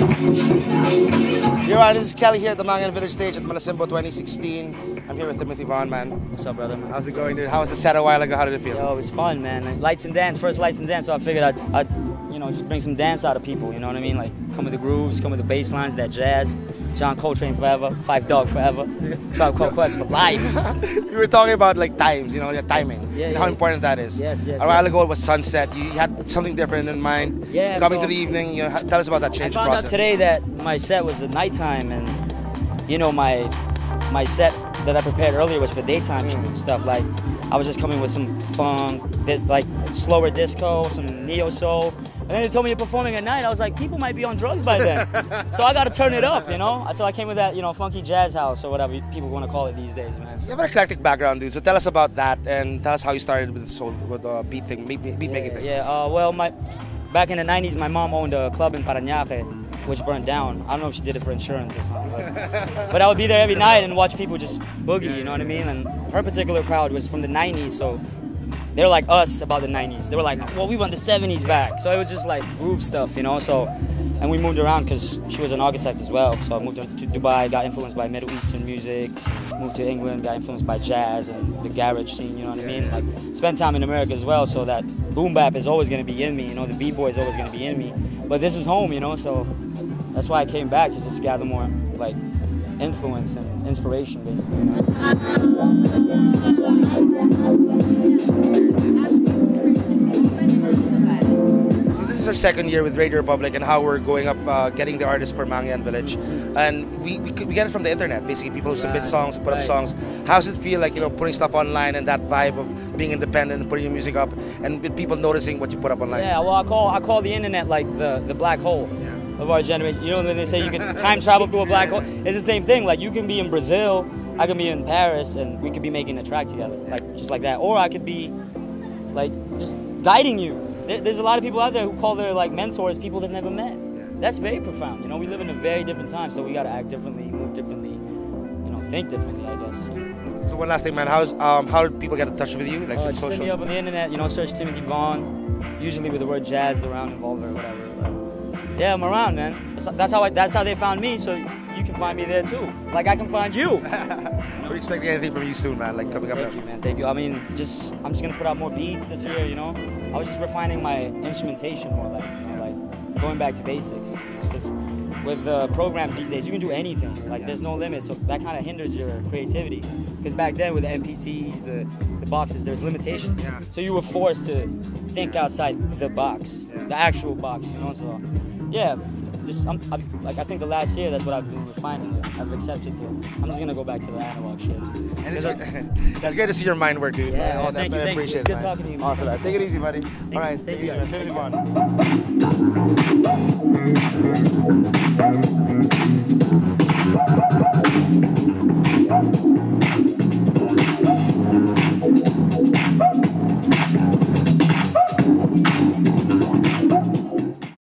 You're right, this is Kelley here at the Mangyan Village stage at Malasimbo 2016. I'm here with Timothy Vaughn, man. What's up, brother? How's it going, dude? How was the set a while ago? How did it feel? Yo, it was fun, man. Lights and dance, first lights and dance, so I figured I'd, I'd, know, just bring some dance out of people, you know what I mean? Like, come with the grooves, come with the bass lines, that jazz. John Coltrane forever, Phife Dawg forever, Tribe Called Quest for life. we were talking about like times, you know, the timing, Yeah, yeah. how important that is. Yes, yes, A while yes. ago it was sunset. You had something different in mind. Yeah, Coming so- to the evening, you know, tell us about that change. I found process. out today that my set was at nighttime, and you know my my set that I prepared earlier was for daytime stuff. Like I was just coming with some funk, this like slower disco, some neo soul, and then they told me you're performing at night. I was like, people might be on drugs by then, so I got to turn it up, you know. So I came with that, you know, funky jazz house or whatever people want to call it these days, man. You have an eclectic background, dude. So tell us about that, and tell us how you started with the soul, with the beat thing, beat, beat making thing. Yeah, uh, well, my back in the '90s, my mom owned a club in Parañaque, which burned down. I don't know if she did it for insurance or something, but, but I would be there every night and watch people just boogie. You know what I mean? And her particular crowd was from the '90s, so they're like us about the '90s. They were like, well, we want the '70s back. So it was just like groove stuff, you know. So. And we moved around because she was an architect as well. So I moved to Dubai, got influenced by Middle Eastern music. Moved to England, got influenced by jazz and the garage scene. You know what I mean? Like spent time in America as well, so that boom bap is always gonna be in me. You know, the b boy is always gonna be in me. But this is home, you know. So that's why I came back to just gather more like influence and inspiration, basically. Our second year with Radio Republic and how we're going up, uh, getting the artists for Mangyan Village, and we, we, we get it from the internet. Basically, people who submit songs, put up songs. How does it feel like you know putting stuff online and that vibe of being independent and putting your music up, and with people noticing what you put up online? Yeah, well, I call I call the internet like the the black hole of our generation. You know when they say you can time travel through a black hole, it's the same thing. Like you can be in Brazil, I can be in Paris, and we could be making a track together, like just like that. Or I could be like just guiding you. There- There's a lot of people out there who call their like mentors people they've never met. That's very profound. You know, we live in a very different time, so we got to act differently, move differently, you know, think differently. I guess. So one last thing, man. How's um how do people get in touch with you? Like Uh, in just hit social. me up on the internet, you know, search Timothy Vaughn, usually with the word jazz around involved or whatever. But yeah, I'm around, man. That's, that's how I, that's how they found me, so you can find me there too. Like I can find you. We're expecting anything from you soon, man. Like coming up. Thank you, man. Thank you. I mean, just I'm just gonna put out more beats this year, you know. I was just refining my instrumentation more, like you know, like going back to basics. Because with uh, programs these days, you can do anything. Like there's no limit, so that kind of hinders your creativity. Because back then with the MPCs, the, the boxes, there's limitations. Yeah. So you were forced to think outside the box, the actual box, you know. So yeah. Just, I'm, I'm, like I think the last year that's what I've been refining. It. I've accepted to. I'm just gonna go back to the analog shit. And it's, I- it's great to see your mind work, dude. Yeah, oh, thank you, thank you. appreciate It's it, good man. talking to you, man. Awesome. man. Take it easy, buddy. All right. thank take you, it easy, guys. man. Timothy Vaughn.